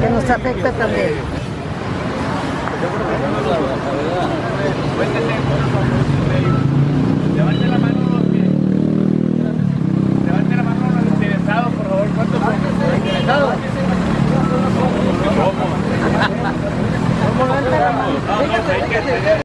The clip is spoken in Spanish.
que nos afecta también. Levante la mano los que... Levante la mano los interesados, por favor. ¿Cuántos son? ¿Interesados? ¿Cómo? ¿Cómo? Levanta la mano.